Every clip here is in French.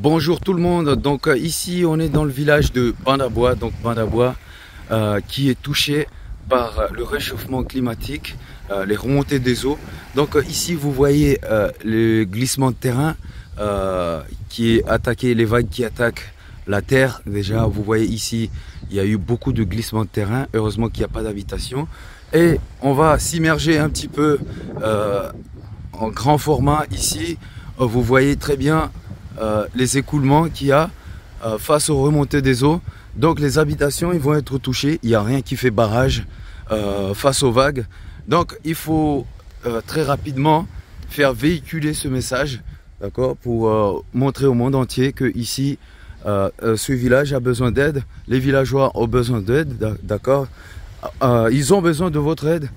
Bonjour tout le monde, donc euh, ici on est dans le village de Bandabois, donc Bandabois euh, qui est touché par euh, le réchauffement climatique, les remontées des eaux. Donc ici vous voyez le glissement de terrain qui est attaqué, les vagues qui attaquent la terre. Déjà vous voyez ici il y a eu beaucoup de glissements de terrain, heureusement qu'il n'y a pas d'habitation. Et on va s'immerger un petit peu en grand format ici. Vous voyez très bien euh, les écoulements qu'il y a euh, face aux remontées des eaux. Donc les habitations ils vont être touchées. Il n'y a rien qui fait barrage euh, face aux vagues. Donc il faut très rapidement faire véhiculer ce message, d'accord, pour montrer au monde entier que ici ce village a besoin d'aide. Les villageois ont besoin d'aide, d'ac- d'accord. Ils ont besoin de votre aide,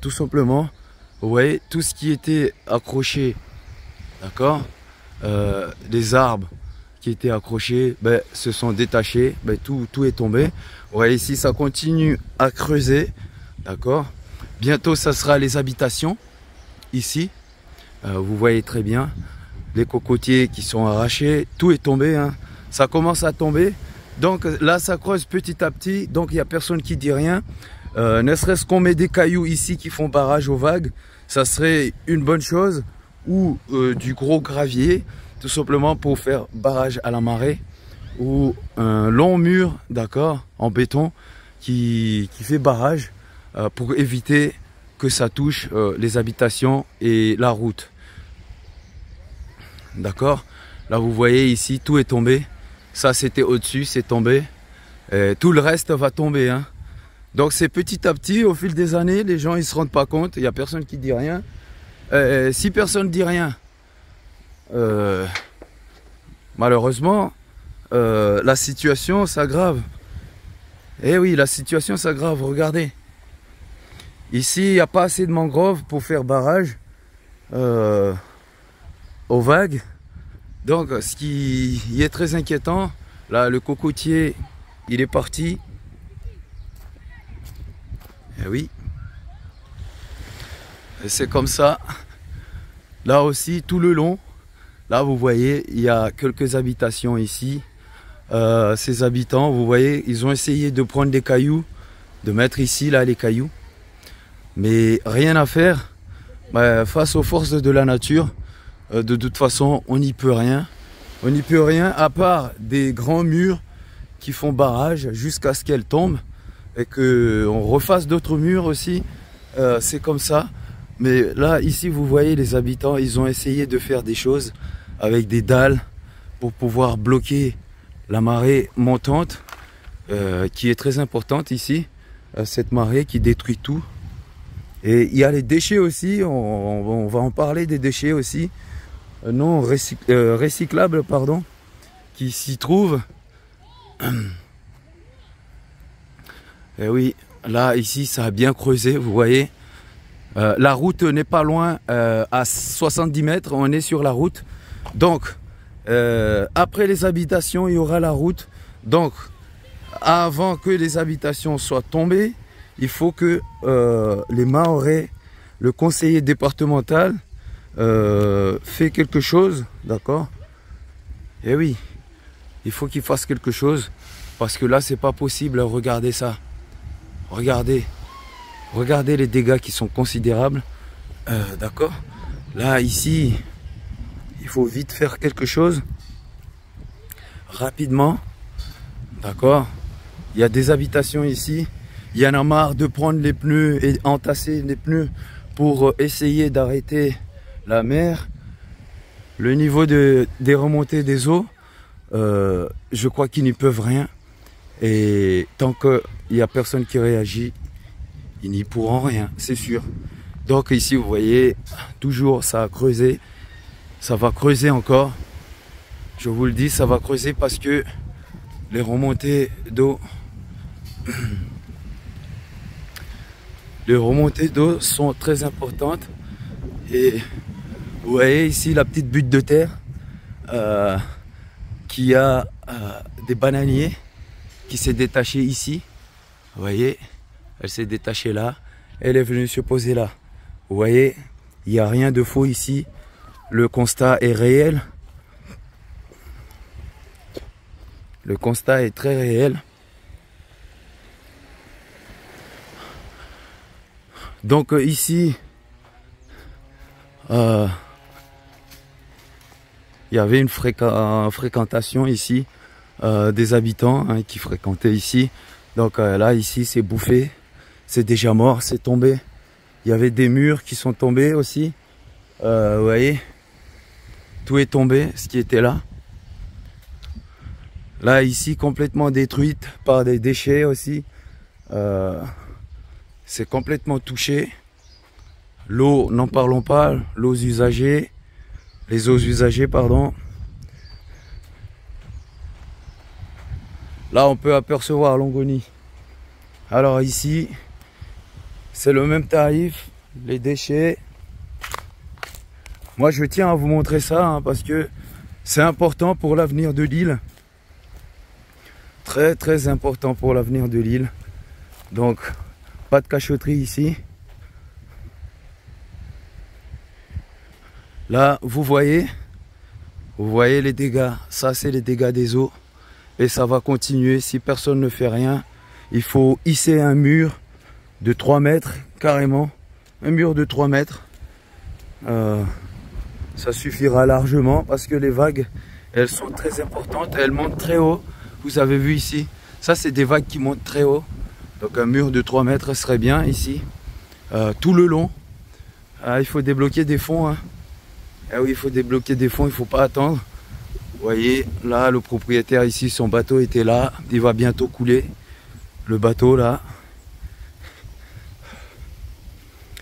tout simplement. Vous voyez, tout ce qui était accroché, d'accord euh, Les arbres qui étaient accrochés ben, se sont détachés, ben, tout, tout est tombé. Vous voyez ici, ça continue à creuser, d'accord Bientôt, ça sera les habitations, ici. Euh, vous voyez très bien les cocotiers qui sont arrachés, tout est tombé, hein. ça commence à tomber. Donc là, ça creuse petit à petit, donc il n'y a personne qui dit rien. Euh, ne serait-ce qu'on met des cailloux ici qui font barrage aux vagues, ça serait une bonne chose. Ou euh, du gros gravier, tout simplement pour faire barrage à la marée. Ou un long mur, d'accord, en béton, qui, fait barrage euh, pour éviter que ça touche euh, les habitations et la route. D'accord? Là, vous voyez ici, tout est tombé. Ça, c'était au-dessus, c'est tombé. Tout le reste va tomber. Hein. Donc, c'est petit à petit, au fil des années, les gens, ils se rendent pas compte. Il n'y a personne qui dit rien. Euh, si personne dit rien, euh, malheureusement, euh, la situation s'aggrave. Eh oui, la situation s'aggrave. Regardez. Ici, il n'y a pas assez de mangroves pour faire barrage euh, aux vagues. Donc, ce qui est très inquiétant, là, le cocotier, il est parti. Eh oui. C'est comme ça. Là aussi, tout le long, là, vous voyez, il y a quelques habitations ici. Euh, ces habitants, vous voyez, ils ont essayé de prendre des cailloux, de mettre ici, là, les cailloux. Mais rien à faire. Bah, face aux forces de la nature, euh, de toute façon, on n'y peut rien. On n'y peut rien à part des grands murs qui font barrage jusqu'à ce qu'elles tombent et que on refasse d'autres murs aussi. Euh, c'est comme ça. Mais là, ici, vous voyez les habitants, ils ont essayé de faire des choses avec des dalles pour pouvoir bloquer la marée montante euh, qui est très importante ici. Euh, cette marée qui détruit tout. Et il y a les déchets aussi, on, va en parler des déchets aussi, euh, non recyc- euh, recyclables, pardon, qui s'y trouvent. Et oui, là, ici, ça a bien creusé, vous voyez. Euh, la route n'est pas loin, euh, à 70 mètres, on est sur la route. Donc, euh, après les habitations, il y aura la route. Donc, avant que les habitations soient tombées, il faut que les Mahorais, le conseiller départemental, fait quelque chose, d'accord? Eh oui, il faut qu'il fasse quelque chose, parce que là, c'est pas possible. Regardez ça. Regardez. Regardez les dégâts qui sont considérables. Euh, d'accord Là, ici, il faut vite faire quelque chose. Rapidement. D'accord Il y a des habitations ici. Il y en a marre de prendre les pneus et entasser les pneus pour euh, essayer d'arrêter la mer. Le niveau de, des remontées des eaux, euh, je crois qu'ils n'y peuvent rien. Et tant qu'il n'y a personne qui réagit, ils n'y pourront rien, c'est sûr. Donc ici, vous voyez, toujours ça a creusé. Ça va creuser encore. Je vous le dis, ça va creuser parce que les remontées d'eau les remontées d'eau sont très importantes et vous voyez ici la petite butte de terre euh, qui a euh, des bananiers qui s'est détachée ici vous voyez elle s'est détachée là. Elle est venue se poser là. Vous voyez il n'y a rien de faux ici. Le constat est réel. Le constat est très réel. Donc euh, ici, euh, il y avait une fréquentation ici euh, des habitants hein, qui fréquentaient ici. Donc là, ici, c'est bouffé, c'est déjà mort, c'est tombé. Il y avait des murs qui sont tombés aussi. vous voyez, tout est tombé, ce qui était là. Là, ici, complètement détruite par des déchets aussi. Euh, c'est complètement touché. L'eau, n'en parlons pas, l'eau usagée, les eaux usagées, pardon. Là, on peut apercevoir Longoni. Alors ici, c'est le même tarif, les déchets. Moi, je tiens à vous montrer ça hein, parce que c'est important pour l'avenir de l'île. Très, très important pour l'avenir de l'île. Donc, pas de cachotterie ici. Là, vous voyez, vous voyez les dégâts. Ça, c'est les dégâts des eaux. Et ça va continuer. Si personne ne fait rien, il faut hisser un mur de 3 mètres, carrément. Un mur de 3 mètres. Euh, ça suffira largement parce que les vagues, elles sont très importantes. Elles montent très haut. Vous avez vu ici. Ça, c'est des vagues qui montent très haut. Donc un mur de 3 mètres serait bien ici. Euh, tout le long. Ah, il faut débloquer des fonds. Hein. Ah oui, il faut débloquer des fonds, il ne faut pas attendre. Vous voyez, là, le propriétaire ici, son bateau était là. Il va bientôt couler. Le bateau, là.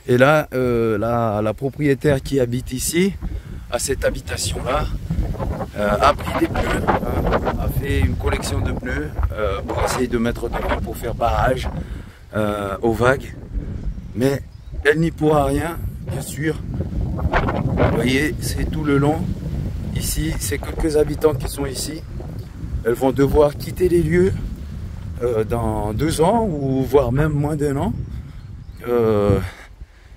Et là, euh, la, propriétaire qui habite ici, à cette habitation-là, euh, a pris des pneus, a fait une collection de pneus pour essayer de mettre dedans pour faire barrage aux vagues. Mais elle n'y pourra rien, bien sûr. Vous voyez, c'est tout le long. Ici, c'est quelques habitants qui sont ici. Elles vont devoir quitter les lieux euh, dans deux ans ou voire même moins d'un an.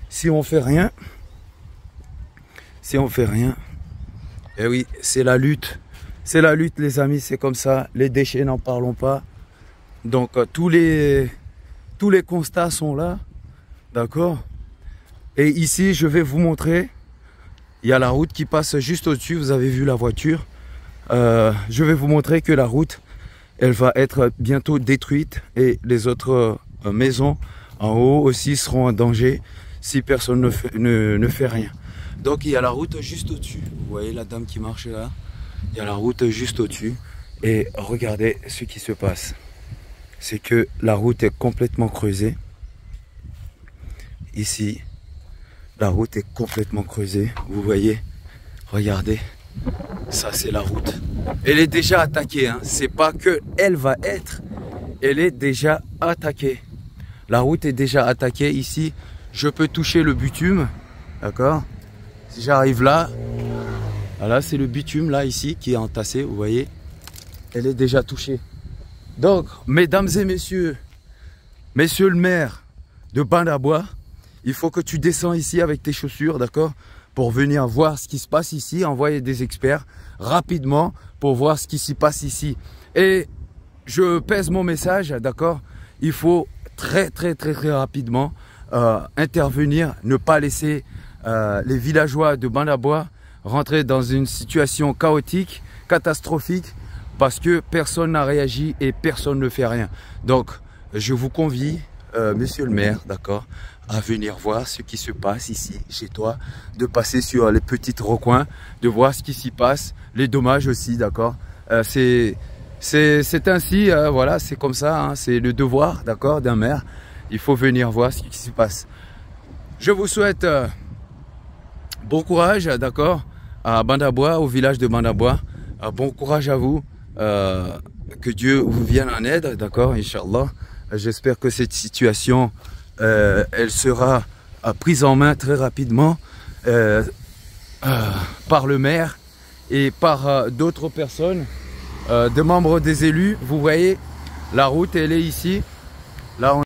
Si on fait rien, si on fait rien, et eh oui, c'est la lutte. C'est la lutte, les amis, c'est comme ça. Les déchets, n'en parlons pas. Donc, euh, tous, les, tous les constats sont là. D'accord? Et ici, je vais vous montrer il y a la route qui passe juste au-dessus, vous avez vu la voiture. Euh, je vais vous montrer que la route, elle va être bientôt détruite et les autres euh, maisons en haut aussi seront en danger si personne ne fait, ne, fait rien. Donc il y a la route juste au-dessus. Vous voyez la dame qui marche là? Il y a la route juste au-dessus. Et regardez ce qui se passe. C'est que la route est complètement creusée. Ici, la route est complètement creusée. Vous voyez? Regardez. Ça, c'est la route. Elle est déjà attaquée. Hein. C'est pas que elle va être. Elle est déjà attaquée. La route est déjà attaquée. Ici, je peux toucher le bitume. D'accord Si j'arrive là, voilà, c'est le bitume là, ici, qui est entassé. Vous voyez Elle est déjà touchée. Donc, mesdames et messieurs, messieurs le maire de Bandabois, il faut que tu descends ici avec tes chaussures, d'accord Pour venir voir ce qui se passe ici, envoyer des experts rapidement pour voir ce qui s'y passe ici. Et je pèse mon message, d'accord? Il faut très très très très rapidement euh, intervenir, ne pas laisser euh, les villageois de Bandabois rentrer dans une situation chaotique, catastrophique, parce que personne n'a réagi et personne ne fait rien. Donc, je vous convie, euh, monsieur le maire, d'accord, à venir voir ce qui se passe ici, chez toi, de passer sur les petits recoins, de voir ce qui s'y passe, les dommages aussi, d'accord C'est ainsi, voilà, c'est comme ça, hein, c'est le devoir, d'accord, d'un maire. Il faut venir voir ce qui s'y passe. Je vous souhaite euh, bon courage, d'accord, à Bandabois, au village de Bandabois. bon courage à vous. que Dieu vous vienne en aide, d'accord, Inch'Allah. J'espère que cette situation euh, elle sera euh, prise en main très rapidement euh, par le maire et par d'autres personnes, des membres des élus. Vous voyez, la route, elle est ici. Là, on